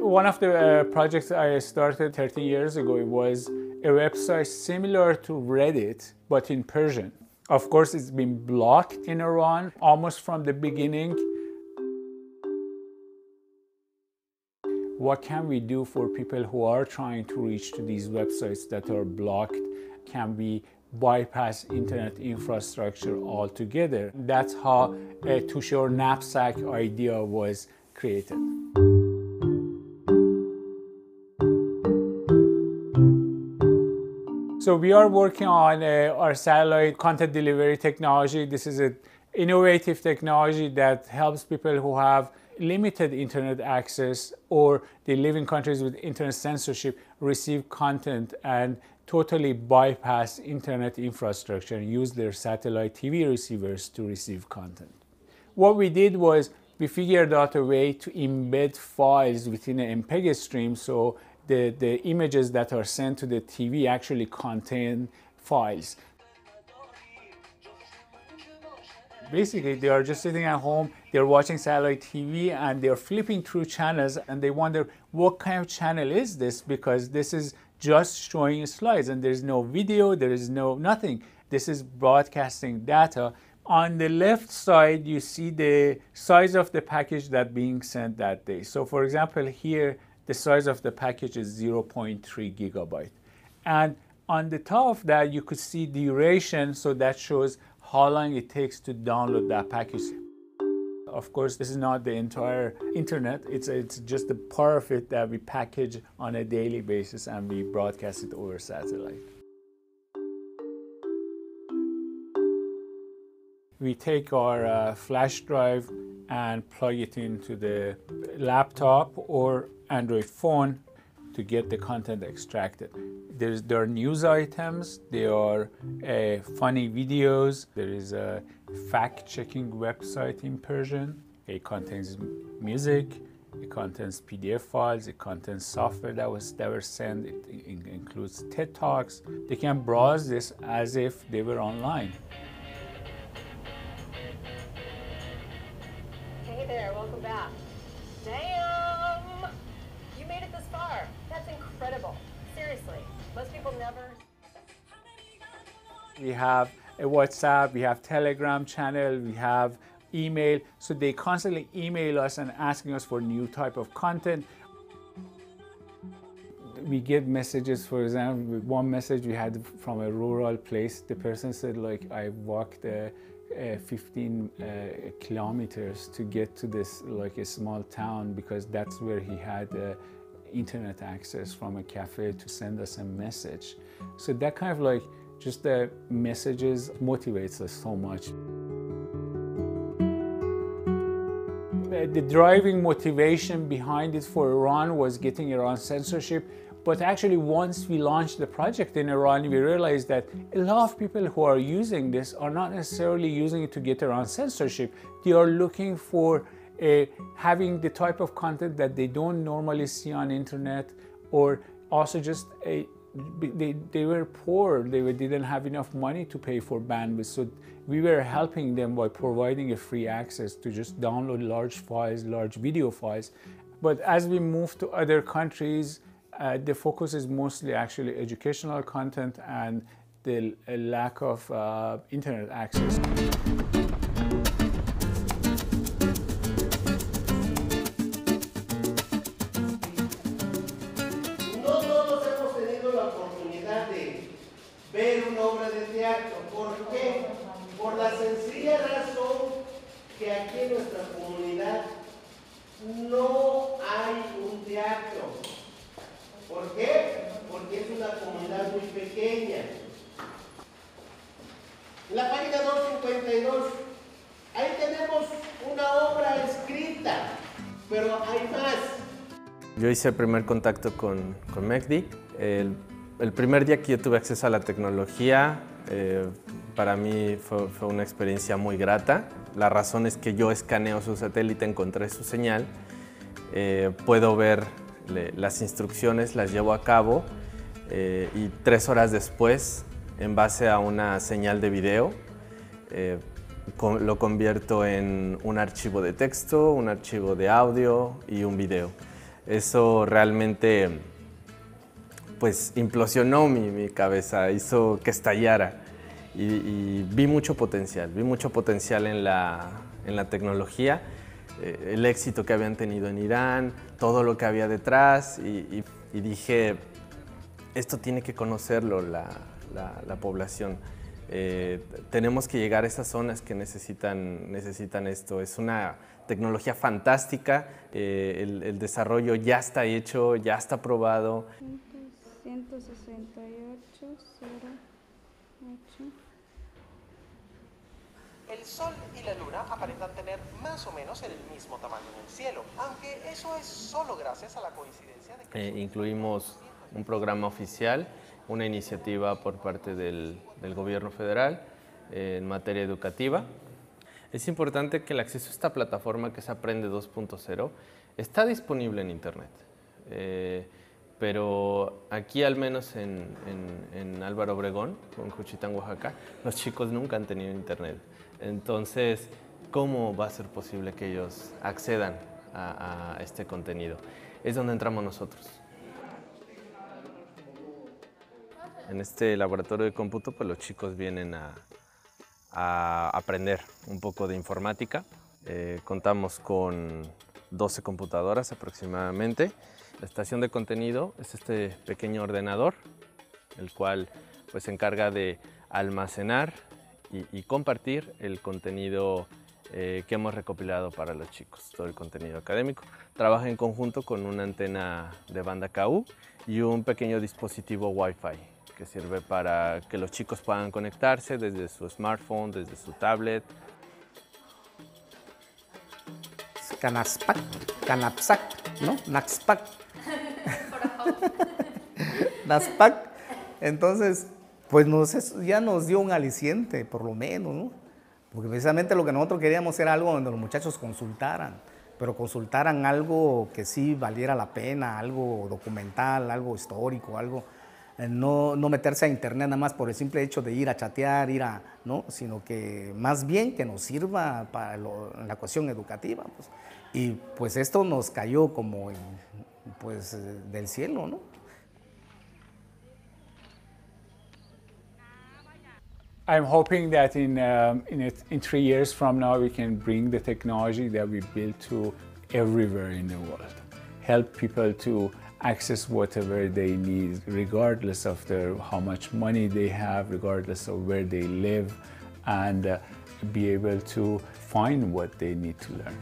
One of the uh, projects I started 13 years ago was a website similar to Reddit, but in Persian. Of course, it's been blocked in Iran almost from the beginning. What can we do for people who are trying to reach to these websites that are blocked? Can we bypass internet infrastructure altogether? That's how a Tushore knapsack idea was created. So we are working on uh, our satellite content delivery technology. This is an innovative technology that helps people who have limited internet access or they live in countries with internet censorship receive content and totally bypass internet infrastructure and use their satellite TV receivers to receive content. What we did was we figured out a way to embed files within an MPEG stream so the, the images that are sent to the TV actually contain files. Basically, they are just sitting at home, they're watching satellite TV and they're flipping through channels and they wonder what kind of channel is this because this is just showing slides and there's no video, there is no nothing. This is broadcasting data. On the left side, you see the size of the package that being sent that day. So for example, here, the size of the package is 0.3 gigabyte. And on the top of that, you could see duration, so that shows how long it takes to download that package. Of course, this is not the entire internet. It's, it's just a part of it that we package on a daily basis and we broadcast it over satellite. We take our uh, flash drive and plug it into the laptop or Android phone to get the content extracted. There's, there are news items, there are uh, funny videos, there is a fact-checking website in Persian. It contains music, it contains PDF files, it contains software that was never sent, it, it includes TED Talks. They can browse this as if they were online. There, welcome back. Damn! You made it this far. That's incredible. Seriously, most people never. We have a WhatsApp, we have Telegram channel, we have email. So they constantly email us and asking us for new type of content. We get messages, for example, one message we had from a rural place. The person said like, I walked uh, uh, 15 uh, kilometers to get to this like a small town because that's where he had uh, internet access from a cafe to send us a message. So that kind of like just the messages motivates us so much. Uh, the driving motivation behind it for Iran was getting Iran censorship. But actually, once we launched the project in Iran, we realized that a lot of people who are using this are not necessarily using it to get around censorship. They are looking for a, having the type of content that they don't normally see on internet, or also just a, they, they were poor, they didn't have enough money to pay for bandwidth. So we were helping them by providing a free access to just download large files, large video files. But as we move to other countries, uh, the focus is mostly actually educational content and the lack of uh, internet access. Ver una obra de teatro. ¿Por qué? Por la sencilla razón que aquí en nuestra comunidad no hay un teatro. ¿Por qué? Porque es una comunidad muy pequeña. En la página 252, ahí tenemos una obra escrita, pero hay más. Yo hice el primer contacto con, con el primer día que yo tuve acceso a la tecnología, eh, para mí fue, una experiencia muy grata. La razón es que yo escaneo su satélite, encontré su señal, eh, puedo ver las instrucciones, las llevo a cabo eh, y tres horas después, en base a una señal de video, lo convierto en un archivo de texto, un archivo de audio y un video. Eso realmente pues implosionó mi, mi cabeza, hizo que estallara y, vi mucho potencial, vi mucho potencial en la, en la tecnología, eh, el éxito que habían tenido en Irán, todo lo que había detrás y, dije, esto tiene que conocerlo la, la, la población. Eh, tenemos que llegar a esas zonas que necesitan, necesitan esto. Es una tecnología fantástica, eh, el, el, desarrollo ya está hecho, ya está probado. 168, 08. El Sol y la Luna aparentan tener más o menos el mismo tamaño en el cielo, aunque eso es solo gracias a la coincidencia de que... Eh, incluimos un programa oficial, una iniciativa por parte del, del gobierno federal eh, en materia educativa. Es importante que el acceso a esta plataforma que es Aprende 2.0 está disponible en Internet. Eh, pero aquí al menos en, en, en, Álvaro Obregón, en Juchitán, Oaxaca, los chicos nunca han tenido internet. Entonces, ¿cómo va a ser posible que ellos accedan a, a este contenido? Es donde entramos nosotros. En este laboratorio de cómputo, pues los chicos vienen a, a aprender un poco de informática. Eh, contamos con 12 computadoras aproximadamente. La estación de contenido es este pequeño ordenador, el cual pues, se encarga de almacenar y, compartir el contenido eh, que hemos recopilado para los chicos, todo el contenido académico. Trabaja en conjunto con una antena de banda KU y un pequeño dispositivo Wi-Fi que sirve para que los chicos puedan conectarse desde su smartphone, desde su tablet. Canaspac, Canapsac, ¿no? Naxpac. Naspac. Entonces, pues nos, ya nos dio un aliciente, por lo menos, ¿no? Porque precisamente lo que nosotros queríamos era algo donde los muchachos consultaran, pero consultaran algo que sí valiera la pena, algo documental, algo histórico, algo no, no, meterse a internet nada más por el simple hecho de ir a chatear, ir a, ¿no? sino que más bien que nos sirva para lo, la cuestión educativa. Pues. Y pues esto nos cayó como en, pues, del cielo, ¿no? I'm hoping that in, um, in, in three years from now we can bring the technology that we built to everywhere in the world. Help people to access whatever they need, regardless of their, how much money they have, regardless of where they live, and uh, be able to find what they need to learn.